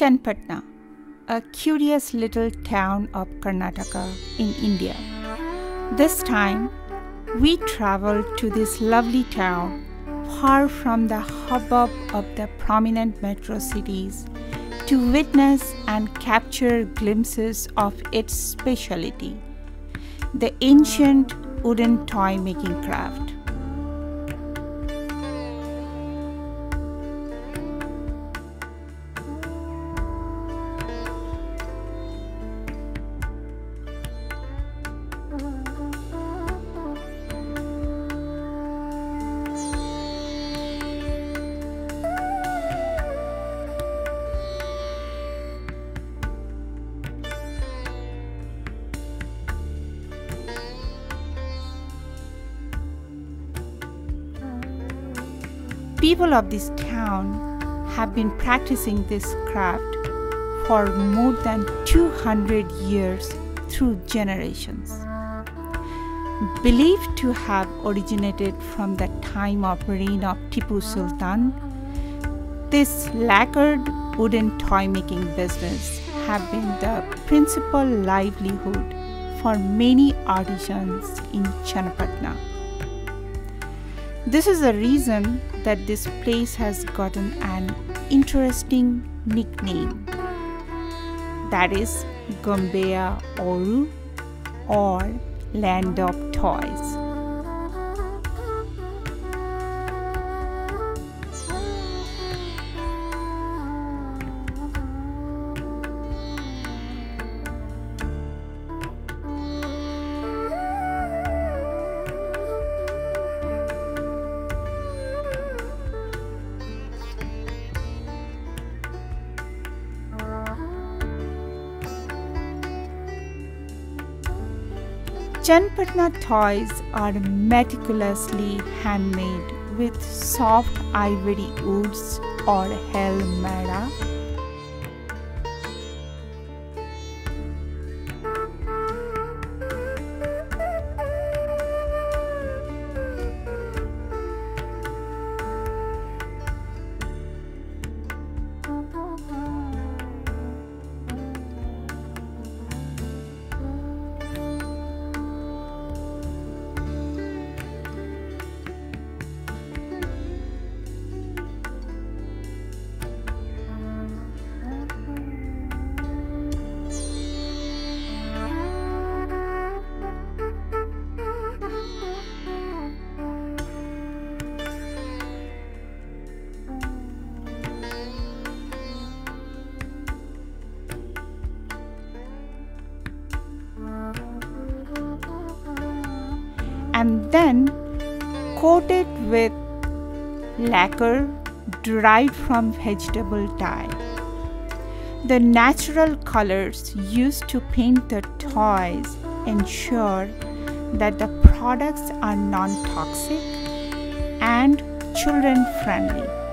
Channapatna, a curious little town of Karnataka in India. This time, we traveled to this lovely town far from the hubbub of the prominent metro cities to witness and capture glimpses of its speciality the ancient wooden toy making craft. People of this town have been practicing this craft for more than 200 years through generations. Believed to have originated from the time of reign of Tipu Sultan, this lacquered wooden toy making business have been the principal livelihood for many artisans in Channapatna. This is the reason that this place has gotten an interesting nickname that is Gombaeya Ooru or Land of Toys. Channapatna toys are meticulously handmade with soft ivory woods or Hale Mara. And then coat it with lacquer derived from vegetable dye. The natural colors used to paint the toys ensure that the products are non toxic and children friendly.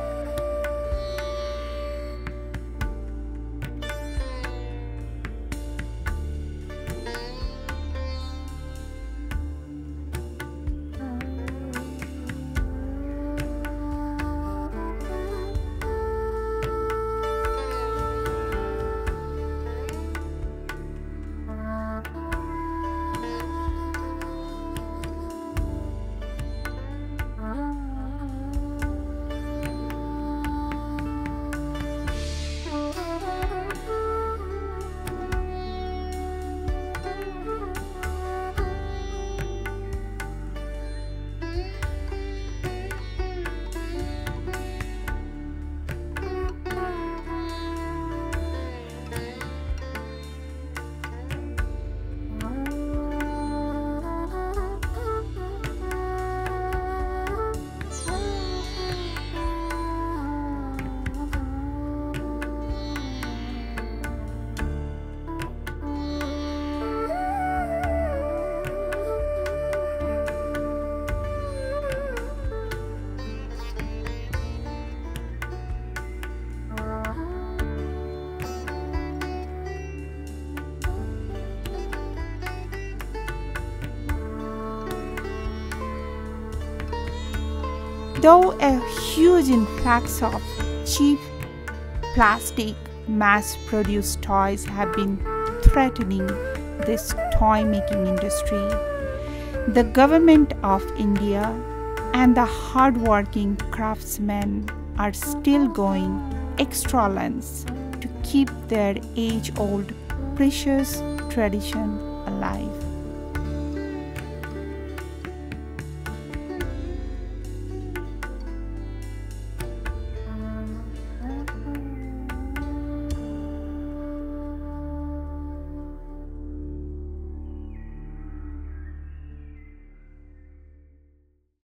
Though a huge influx of cheap plastic mass produced toys have been threatening this toy making industry. The government of India and the hardworking craftsmen are still going extra lengths to keep their age old precious tradition alive.